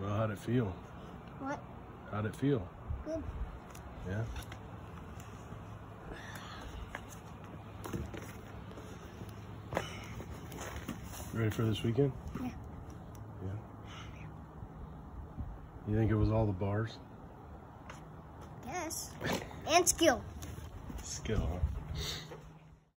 Well, how'd it feel? What? How'd it feel? Good. Yeah. Ready for this weekend? Yeah. Yeah. You think it was all the bars? Yes. And skill. Skill, huh?